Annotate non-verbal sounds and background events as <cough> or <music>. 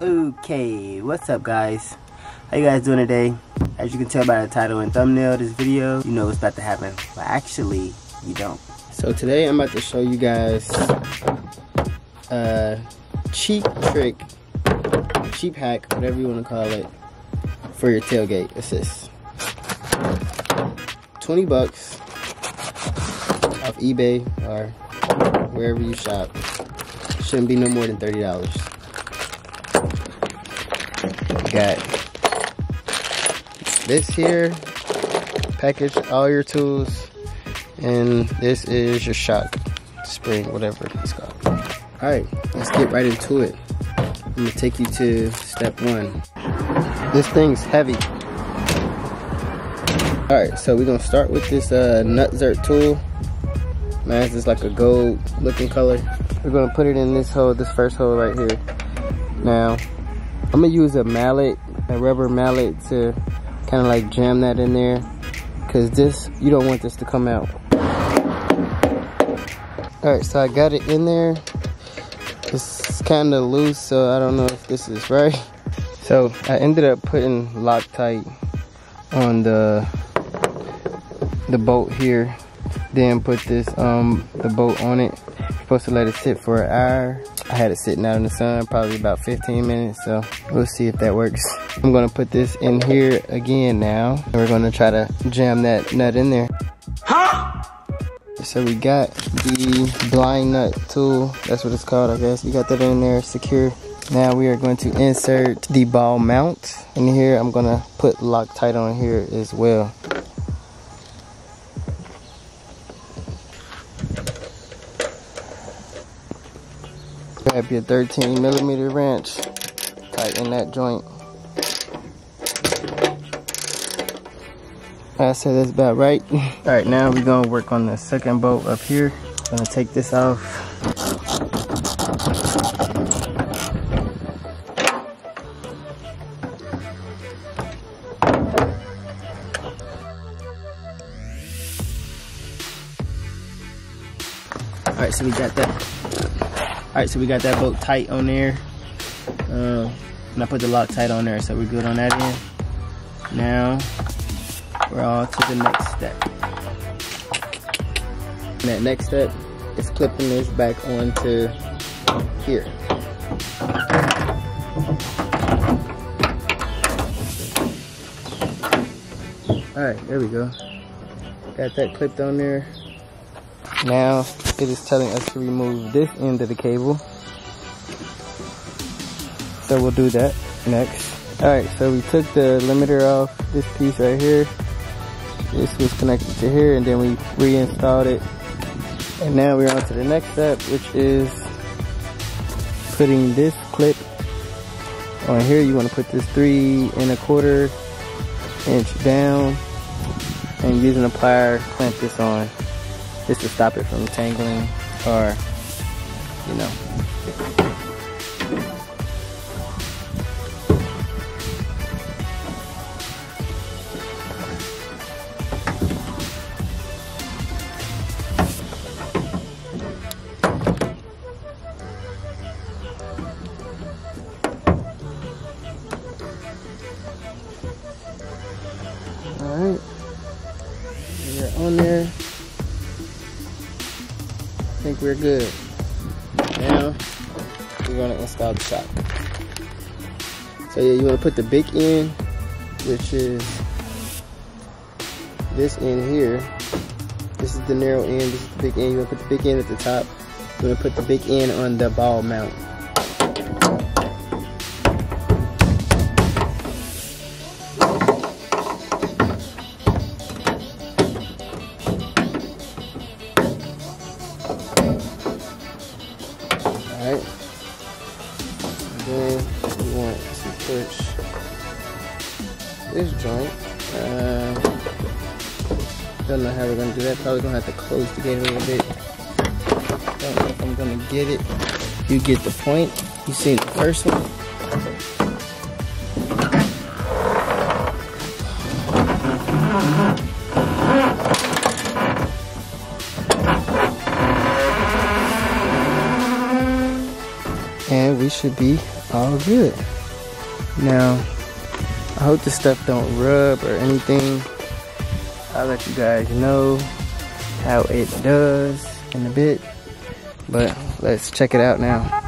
Okay, what's up guys? How you guys doing today? As you can tell by the title and thumbnail of this video, you know what's about to happen. But actually, you don't. So today I'm about to show you guys a cheap trick, cheap hack, whatever you want to call it, for your tailgate assist. 20 bucks off eBay or wherever you shop. Shouldn't be no more than $30. Got this here, package all your tools, and this is your shock spring, whatever it's called. All right, let's get right into it. I'm gonna take you to step one. This thing's heavy. All right, so we're gonna start with this uh, Nutsert tool. Mine's just like a gold looking color. We're gonna put it in this hole, this first hole right here. Now, I'm gonna use a mallet, a rubber mallet to kind of like jam that in there. Cause this, you don't want this to come out. All right, so I got it in there. It's kind of loose, so I don't know if this is right. <laughs> So I ended up putting Loctite on the the bolt here. Then put this um the bolt on it. Supposed to let it sit for an hour. I had it sitting out in the sun probably about 15 minutes, so we'll see if that works. I'm gonna put this in here again now. And we're gonna try to jam that nut in there. Huh? So we got the blind nut tool. That's what it's called, I guess. We got that in there secure. Now we are going to insert the ball mount in here. I'm gonna put Loctite on here as well. Grab your 13 millimeter wrench, tighten that joint. I said that's about right. <laughs> All right, now we're gonna work on the second bolt up here. Gonna take this off. All right, so we got that. All right, so we got that bolt tight on there. Uh, and I put the Loctite on there, so we're good on that end. Now, we're on to the next step. And that next step is clipping this back onto here. Alright, there we go. Got that clipped on there. Now it is telling us to remove this end of the cable. So we'll do that next. Alright, so we took the limiter off this piece right here. This was connected to here and then we reinstalled it. And now we're on to the next step, which is putting this clip on here. You want to put this three and a quarter inch down and using a plier clamp this on just to stop it from tangling or you know think we're good. Now, we're gonna install the shock. So yeah, you wanna put the big end, which is this end here. This is the narrow end, this is the big end. You wanna put the big end at the top. You wanna put the big end on the ball mount. Alright. Then we want to push this joint. Uh, don't know how we're gonna do that. Probably gonna have to close the gate a little bit. Don't know if I'm gonna get it. You get the point. You see the first one. Should be all good. Now, I hope this stuff don't rub or anything. I'll let you guys know how it does in a bit. But let's check it out now.